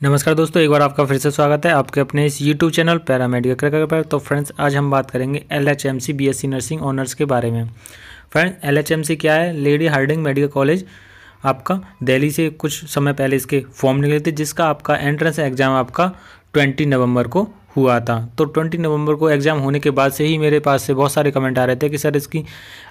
नमस्कार दोस्तों, एक बार आपका फिर से स्वागत है आपके अपने इस यूट्यूब चैनल पैरा मेडिकल पर तो फ्रेंड्स, आज हम बात करेंगे L H M C B S C nursing honours के बारे में। Friends L H M C क्या है? लेडी हार्डिंग मेडिकल कॉलेज आपका दिल्ली से कुछ समय पहले इसके फॉर्म निकले थे, जिसका आपका एंट्रेंस एग्ज़ाम आपका ट्वेंटी नवंबर को हुआ था। तो ट्वेंटी नवंबर को एग्ज़ाम होने के बाद से ही मेरे पास से बहुत सारे कमेंट आ रहे थे कि, सर, इसकी,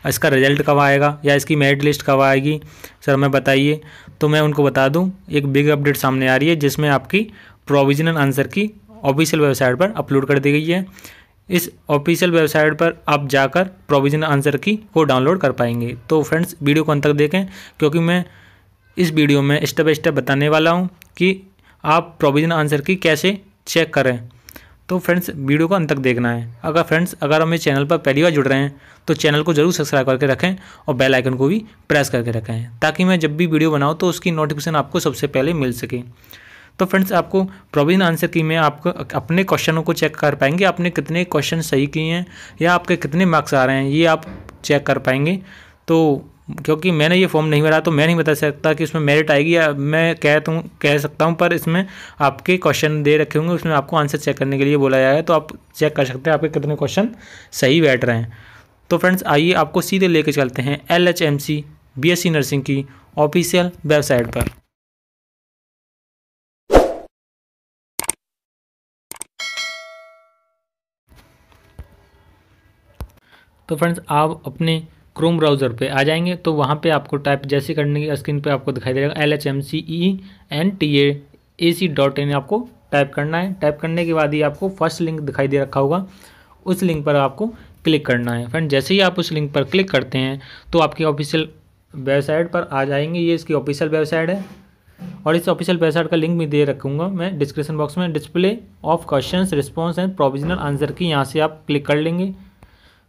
इसका रिज़ल्ट कब आएगा या इसकी मेरिट लिस्ट कब आएगी? सर, हमें बताइए। तो मैं उनको बता दूँ, एक बिग अपडेट सामने आ रही है जिसमें आपकी provisional answer key official website पर अपलोड कर दी गई है। इस ऑफिशियल वेबसाइट पर आप जाकर प्रोविजनल आंसर की को डाउनलोड कर पाएँगे। तो फ्रेंड्स वीडियो को अंत तक देखें, क्योंकि मैं इस वीडियो में स्टेप बाई स्टेप बताने वाला हूँ कि आप प्रोविजनल आंसर की कैसे चेक करें। तो फ्रेंड्स, वीडियो को अंत तक देखना है। अगर फ्रेंड्स, अगर हम चैनल पर पहली बार जुड़ रहे हैं तो चैनल को ज़रूर सब्सक्राइब करके रखें और बेल आइकन को भी प्रेस करके रखें, ताकि मैं जब भी वीडियो बनाऊँ तो उसकी नोटिफिकेशन आपको सबसे पहले मिल सके। तो फ्रेंड्स, आपको प्रोविज़न आंसर की में आपको अपने क्वेश्चनों को चेक कर पाएँगे, आपने कितने क्वेश्चन सही किए हैं या आपके कितने मार्क्स आ रहे हैं, ये आप चेक कर पाएँगे। तो क्योंकि मैंने ये फॉर्म नहीं भरा तो मैं नहीं बता सकता कि उसमें मेरिट आएगी या मैं कह हूँ कह सकता हूँ, पर इसमें आपके क्वेश्चन दे रखे होंगे, उसमें आपको आंसर चेक करने के लिए बोला जाएगा तो आप चेक कर सकते हैं आपके कितने क्वेश्चन सही बैठ रहे हैं। तो फ्रेंड्स आइए आपको सीधे लेके चलते हैं L H M C B S C nursing की ऑफिशियल वेबसाइट पर। तो फ्रेंड्स आप अपने क्रोम ब्राउज़र पे आ जाएँगे तो वहाँ पे आपको टाइप जैसे करने की स्क्रीन पे आपको दिखाई देगा L H M C E N T A A C dot in आपको टाइप करना है। टाइप करने के बाद ही आपको फ़र्स्ट लिंक दिखाई दे रखा होगा। उस लिंक पर आपको क्लिक करना है। फ्रेंड जैसे ही आप उस लिंक पर क्लिक करते हैं तो आपकी ऑफिशियल वेबसाइट पर आ जाएँगे। ये इसकी ऑफिशियल वेबसाइट है और इस ऑफिशियल वेबसाइट का लिंक भी दे रखूँगा मैं डिस्क्रिप्शन बॉक्स में। Display of question response and provisional answer key यहाँ से आप क्लिक कर लेंगे।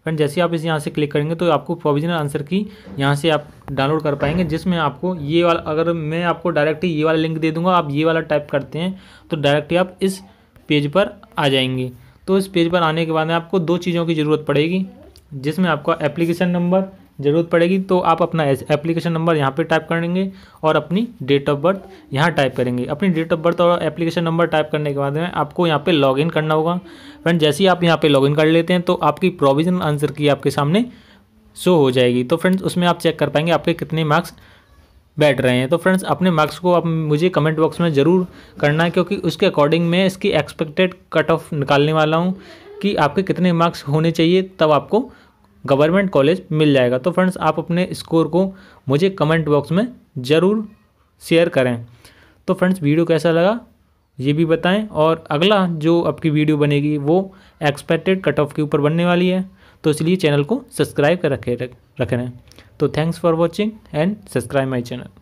फ्रेंड, जैसे आप इस यहाँ से क्लिक करेंगे तो आपको प्रोविजनल आंसर की यहाँ से आप डाउनलोड कर पाएँगे, जिसमें आपको ये वाला, अगर मैं आपको डायरेक्ट ये वाला लिंक दे दूँगा, आप ये वाला टाइप करते हैं तो डायरेक्टली आप इस पेज पर आ जाएँगे। तो इस पेज पर आने के बाद में आपको दो चीज़ों की ज़रूरत पड़ेगी, जिसमें आपका एप्लीकेशन नंबर ज़रूरत पड़ेगी तो आप अपना एप्लीकेशन नंबर यहाँ पे टाइप करेंगे और अपनी डेट ऑफ़ बर्थ यहाँ टाइप करेंगे। अपनी डेट ऑफ़ बर्थ और एप्लीकेशन नंबर टाइप करने के बाद में आपको यहाँ पे लॉगिन करना होगा। फ्रेंड जैसे ही आप यहाँ पे लॉगिन कर लेते हैं तो आपकी प्रोविजनल आंसर की आपके सामने शो हो जाएगी। तो फ्रेंड्स उसमें आप चेक कर पाएँगे आपके कितने मार्क्स बैठ रहे हैं। तो फ्रेंड्स अपने मार्क्स को आप मुझे कमेंट बॉक्स में ज़रूर करना है क्योंकि उसके अकॉर्डिंग मैं इसकी एक्सपेक्टेड कट ऑफ़ निकालने वाला हूँ कि आपके कितने मार्क्स होने चाहिए, तब आपको गवर्नमेंट कॉलेज मिल जाएगा। तो फ्रेंड्स, आप अपने स्कोर को मुझे कमेंट बॉक्स में ज़रूर शेयर करें। तो फ्रेंड्स, वीडियो कैसा लगा ये भी बताएँ और अगला जो आपकी वीडियो बनेगी वो एक्सपेक्टेड कट ऑफ़ के ऊपर बनने वाली है। तो इसलिए चैनल को सब्सक्राइब कर रखे रख तो thanks for watching and subscribe my channel